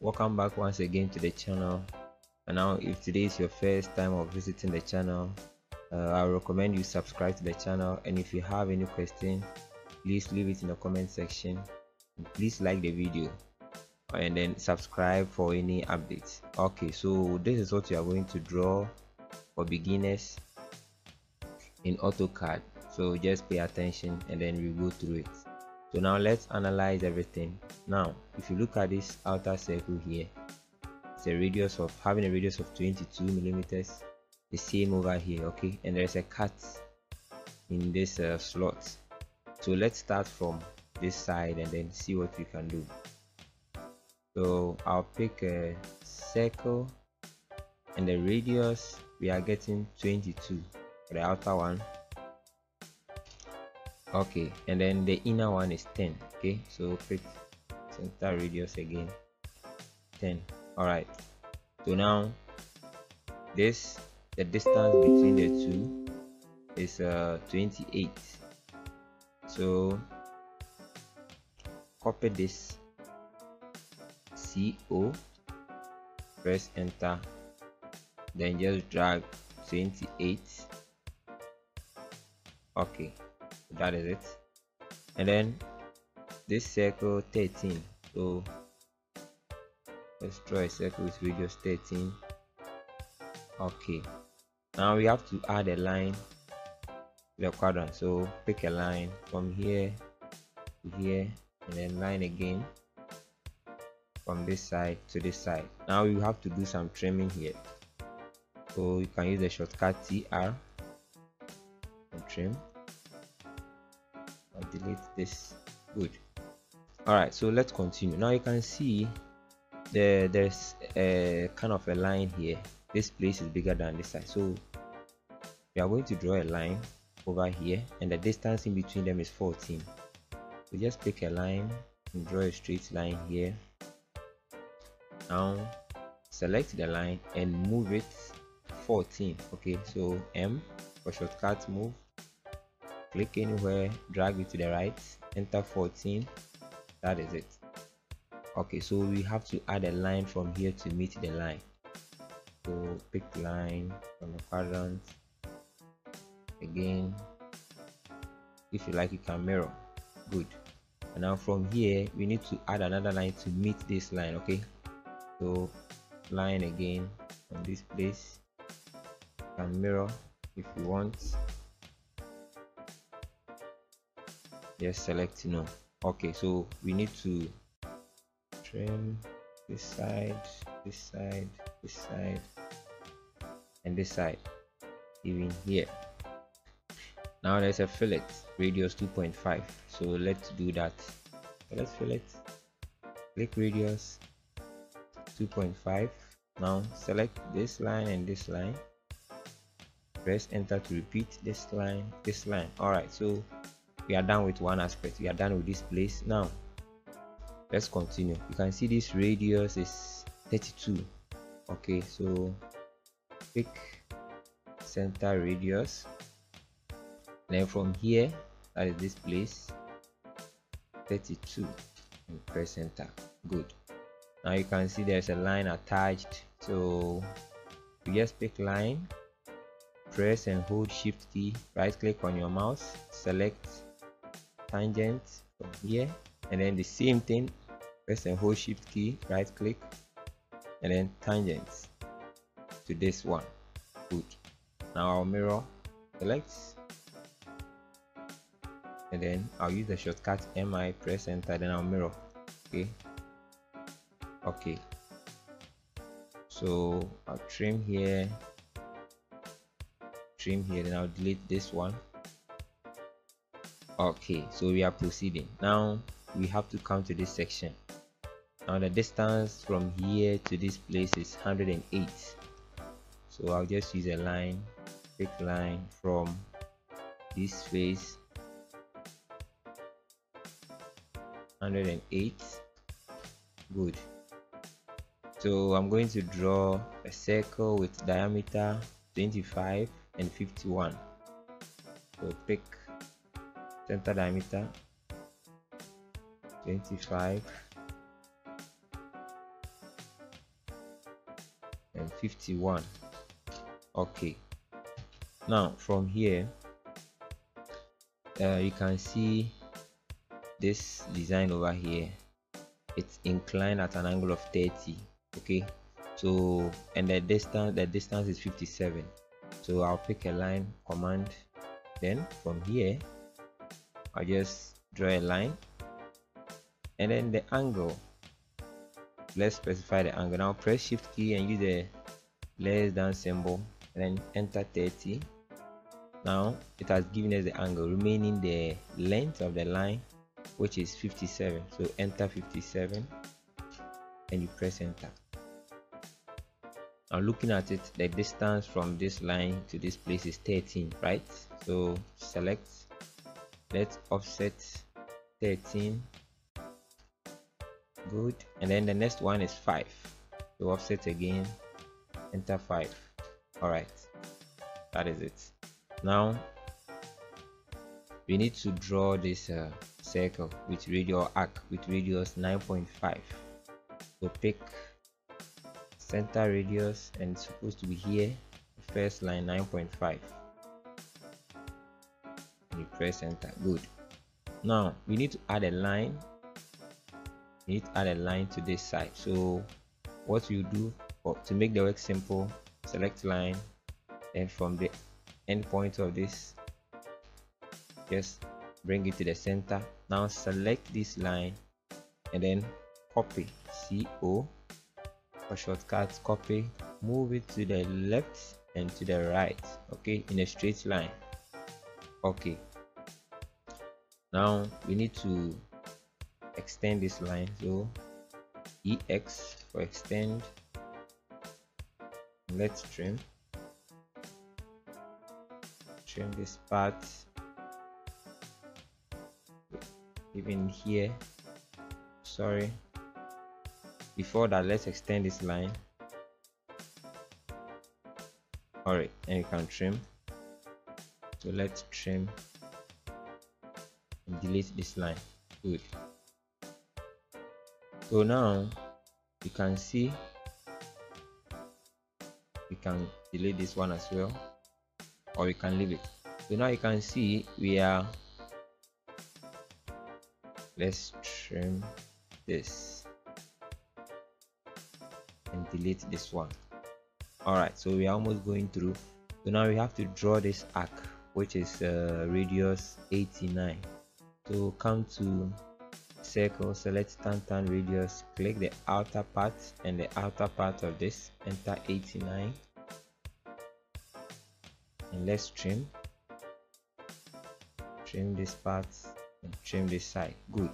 welcome back once again to the channel. And now if today is your first time of visiting the channel uh, i recommend you subscribe to the channel. And if you have any question please leave it in the comment section. Please like the video and then subscribe for any updates. Okay so this is what you are going to draw for beginners in AutoCAD so just pay attention and then we'll go through it. So now let's analyze everything. Now if you look at this outer circle here it's a radius of having a radius of 22 millimeters the same over here okay? And there's a cut in this uh, slot. So let's start from this side and then see what we can do. So I'll pick a circle and the radius we are getting 22 for the outer one okay and then the inner one is 10 okay? So pick center radius again 10 all right so now this the distance between the two is uh 28 so copy this co press enter then just drag 28 okay that is it. And then this circle 13 so let's draw a circle with radius 13 okay. Now we have to add a line to the quadrant. So pick a line from here to here and then line again from this side to this side. Now you have to do some trimming here. So you can use the shortcut tr and trim I'll this. Good. All right so let's continue. Now you can see there there's a kind of a line here. This place is bigger than this side. So we are going to draw a line over here and the distance in between them is 14 so just pick a line and draw a straight line here. Now select the line and move it 14 okay so m for shortcut move click anywhere drag it to the right enter 14 that is it. Okay so we have to add a line from here to meet the line. So pick line from the quadrant. Again if you like you can mirror. Good. And now from here we need to add another line to meet this line okay? So line again on this place. And mirror if you want just select no okay so we need to trim this side this side this side and this side even here. Now there's a fillet radius 2.5 so let's do that. So let's fillet click radius 2.5 now select this line and this line. Press enter to repeat this line this line. All right so we are done with one aspect we are done with this place. Now let's continue. You can see this radius is 32 okay so pick center radius. Then from here that is this place 32 and press enter good. Now you can see there's a line attached. So you just pick line press and hold shift key right click on your mouse select tangent from here and then the same thing press and hold shift key right click and then tangents to this one. Good. Now I'll mirror select and then I'll use the shortcut mi press enter then I'll mirror. Okay. Okay. So I'll trim here trim here then I'll delete this one okay so we are proceeding. Now we have to come to this section. Now the distance from here to this place is 108 so I'll just use a line pick line from this face. 108 good. So I'm going to draw a circle with diameter 25 and 51 so pick center diameter 25 and 51 okay. Now from here uh, you can see this design over here. It's inclined at an angle of 30 okay? So and the distance the distance is 57 so i'll pick a line command. Then from here i'll just draw a line. And then the angle. Let's specify the angle. Now press shift key and use the less than symbol. And then enter 30 now it has given us the angle remaining the length of the line which is 57 so enter 57 and you press enter. Now looking at it the distance from this line to this place is 13 right? So select let's offset 13 good. And then the next one is 5 so offset again enter 5 all right. That is it. Now we need to draw this uh, circle with radial arc with radius 9.5 so pick center radius and it's supposed to be here first line 9.5 you press enter good. Now we need to add a line. You need to add a line to this side. So what you do for, to make the work simple select line and from the end point of this just bring it to the center. Now select this line and then copy. Co for shortcut. Copy. Move it to the left and to the right. Okay in a straight line. Okay now we need to extend this line. So ex for extend. Let's trim. Trim this part. Even here. Sorry. Before that let's extend this line. All right and you can trim. So let's trim delete this line. Good. So now you can see we can delete this one as well or we can leave it. So now you can see we are let's trim this and delete this one. All right so we are almost going through. So now we have to draw this arc which is uh, radius 89 so come to circle select tantan radius click the outer part and the outer part of this enter 89 and let's trim. Trim this part and trim this side. Good.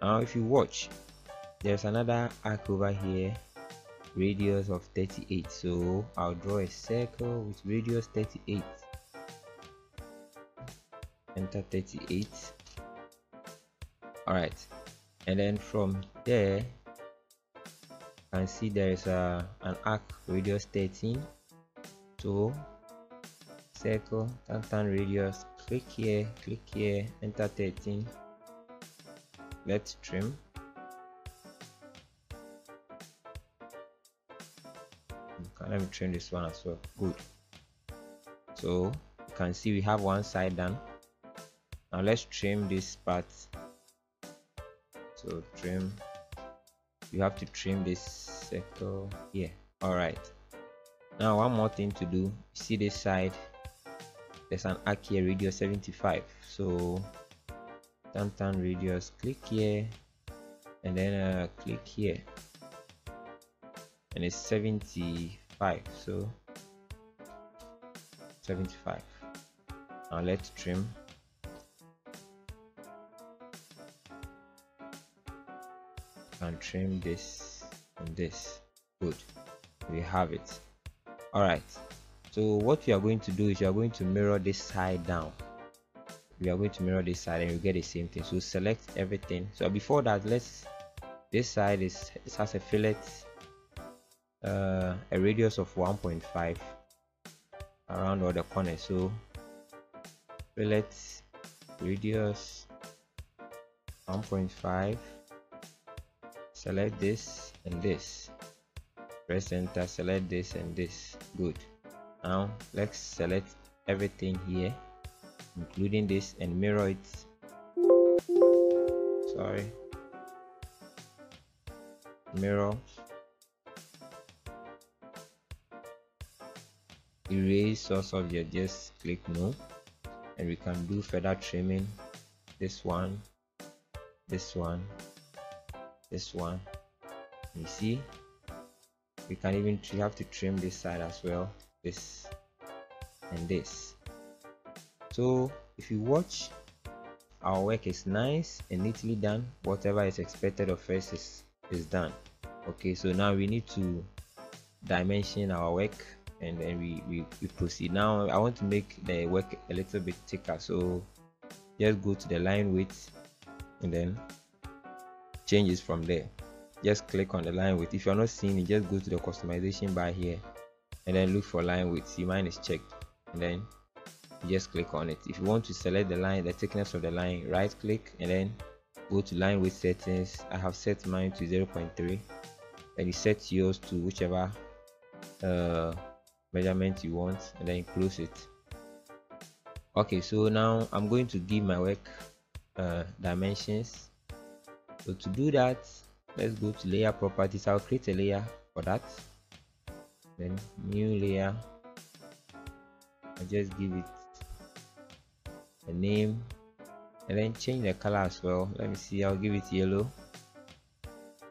Now if you watch there's another arc over here radius of 38 so I'll draw a circle with radius 38 enter 38 all right and then from there you can see there is a an arc radius 13 so circle tantan radius click here click here enter 13 let's trim. Okay, let me trim this one as well. Good. So you can see we have one side done. Now let's trim this part so trim. You have to trim this circle here. All right now one more thing to do. See this side? There's an arc here radius 75 so tantan radius click here and then uh, click here. And it's 75 so 75 now let's trim and trim this and this. Good. We have it. All right so what you are going to do is you are going to mirror this side down. We are going to mirror this side and you get the same thing. So select everything. So before that let's this side is it has a fillet uh, a radius of 1.5 around all the corners. So fillet radius 1.5 select this and this. Press enter select this and this. Good. Now let's select everything here including this and mirror it. Sorry. Mirror. Erase source object just click no. And we can do further trimming. This one. This one this one. You see? We can even we have to trim this side as well this and this. So if you watch our work is nice and neatly done. Whatever is expected of us is is done. Okay so now we need to dimension our work and then we, we, we proceed. Now i want to make the work a little bit thicker so just go to the line width and then changes from there. Just click on the line width. If you're not seeing it just go to the customization bar here and then look for line width. See mine is checked. And then just click on it. If you want to select the line the thickness of the line right click and then go to line width settings. I have set mine to 0.3 and you set yours to whichever uh, measurement you want and then close it. Okay so now i'm going to give my work uh, dimensions so to do that let's go to layer properties. I'll create a layer for that. Then new layer. I just give it a name and then change the color as well. Let me see. I'll give it yellow.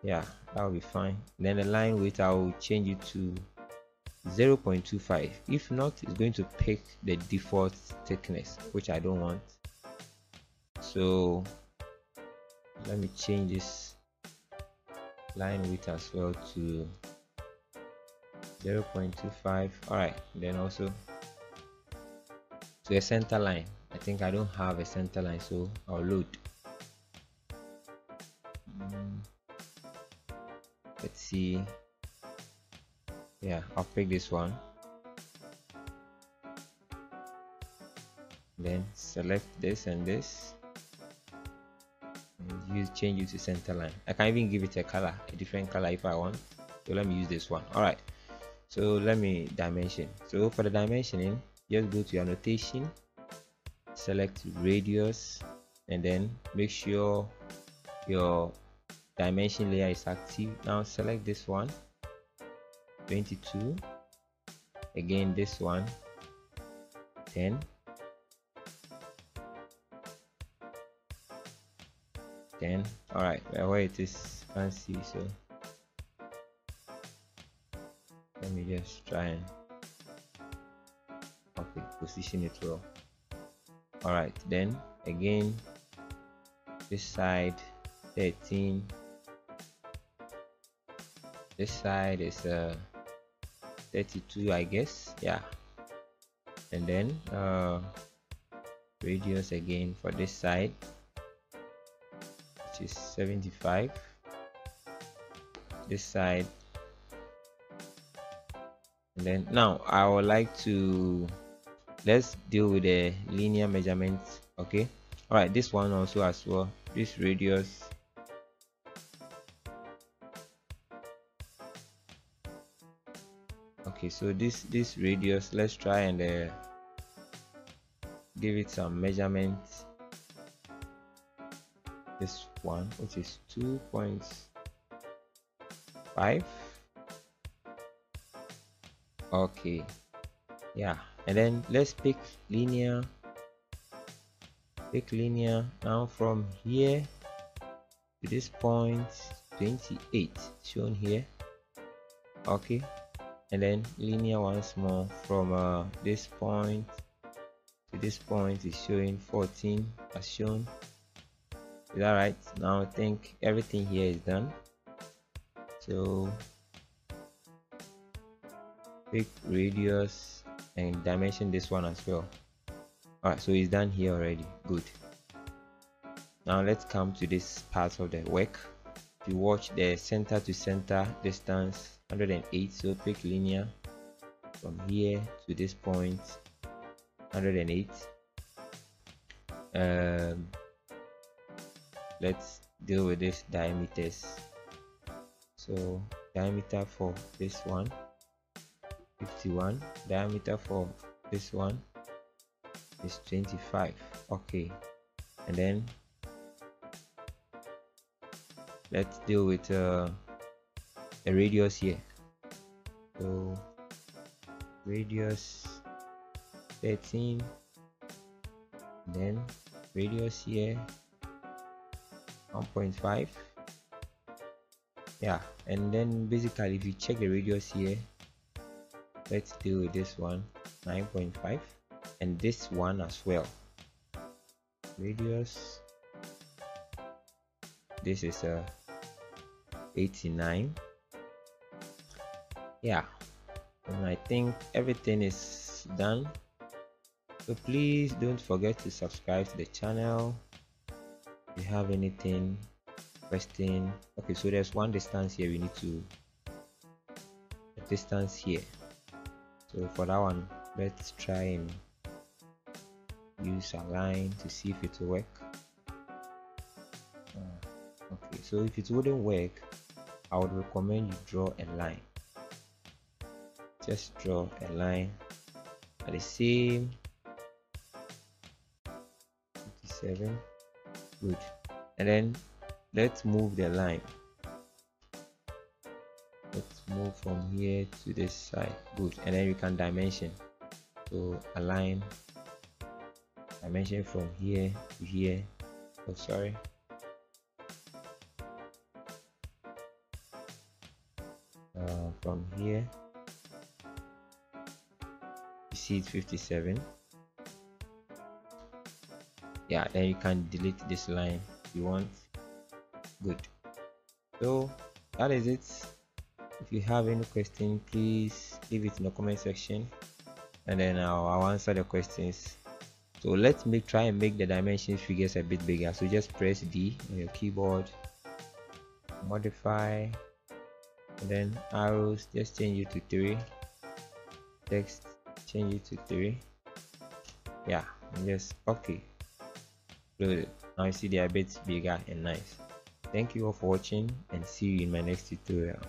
Yeah that will be fine. Then the line width i'll change it to 0.25 if not it's going to pick the default thickness which i don't want. So let me change this line width as well to 0.25 all right then also to a center line. I think i don't have a center line so i'll load. Mm. let's see. Yeah i'll pick this one. Then select this and this use change it to center line. I can even give it a color a different color if i want. So let me use this one. All right. So let me dimension. So for the dimensioning just go to your annotation select radius and then make sure your dimension layer is active. Now select this one 22 again this one 10 10 all right where it is can't see so? Let me just try and okay position it well. All right then again this side 13 this side is uh 32 i guess yeah. And then uh radius again for this side is 75 this side. And then now i would like to let's deal with the linear measurements okay? All right this one also as well. This radius. Okay so this this radius let's try and uh, give it some measurement this one which is 2.5 okay. Yeah and then let's pick linear. Pick linear now from here to this point 28 shown here. Okay and then linear once more from uh, this point to this point is showing 14 as shown is that right? Now I think everything here is done. So pick radius and dimension this one as well. Alright so it's done here already. Good. Now let's come to this part of the work. If you watch the center to center distance 108 so pick linear. From here to this point 108 um, let's deal with this diameters. So diameter for this one 51 diameter for this one is 25 okay. And then let's deal with uh, a radius here. So radius 13 then radius here 1.5 yeah and then basically if you check the radius here let's with this one 9.5 and this one as well. Radius this is a 89 yeah and I think everything is done. So please don't forget to subscribe to the channel you have anything question okay so there's one distance here we need to distance here. So for that one let's try and use a line to see if it will work. Uh, okay so if it wouldn't work I would recommend you draw a line. Just draw a line at the same 57 good. And then let's move the line. Let's move from here to this side. Good. And then we can dimension. So align dimension from here to here. Oh sorry. Uh, from here. You see it's 57 yeah then you can delete this line if you want. Good. So that is it. If you have any question please leave it in the comment section and then I'll, I'll answer the questions. So let's make try and make the dimensions figures a bit bigger. So just press D on your keyboard modify and then arrows just change it to 3 text change it to 3 yeah just okay now you see they are a bit bigger and nice. Thank you all for watching and see you in my next tutorial